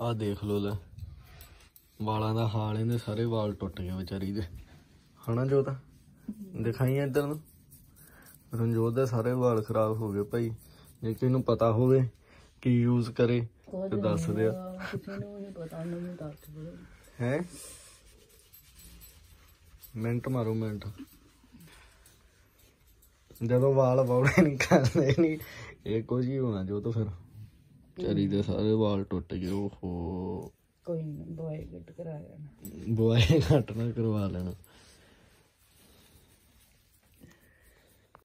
ਆਹ ਦੇਖ ਲੋ ਲੈ। ਵਾਲਾਂ ਦਾ ਹਾਲ ਇਹਦੇ ਸਾਰੇ ਵਾਲ ਟੁੱਟ ਗਏ ਵਿਚਾਰੀ ਦੇ। ਹਨਾ ਜੋਤ? ਦਿਖਾਈ ਇੱਧਰ ਨੂੰ? ਰਣਜੋਤ ਦੇ ਸਾਰੇ ਵਾਲ ਖਰਾਬ ਹੋ ਗਏ ਭਾਈ। ਜੇ ਕਿਸੇ ਨੂੰ ਪਤਾ ਹੋਵੇ ਕੀ ਯੂਜ਼ ਕਰੇ ਤੇ ਦੱਸ ਦਿਓ ਕਿਸੇ ਨੂੰ ਨਹੀਂ ਪਤਾ ਉਹਨੂੰ ਵੀ ਦੱਸ ਦਿਓ। ਹੈ? ਮਿੰਟ ਮਾਰੋ ਮਿੰਟ। ਜਦੋਂ ਵਾਲ ਵਾਉਣੇ ਨਹੀਂ ਕਰਦੇ ਨਹੀਂ ਇਹ ਕੁਝ ਹੀ ਹੋਣਾ ਜੋ ਤਾਂ ਫਿਰ। ਚਰੀ ਦੇ ਸਾਰੇ ਵਾਲ ਟੁੱਟ ਗਏ ਓਹੋ। ਕੋਈ ਨਹੀਂ ਦਵਾਈ ਗੱਟ ਕਰਾ ਲੈਣਾ। ਬੁਆਏ ਘੱਟ ਨਾ ਕਰਵਾ ਲੈਣਾ।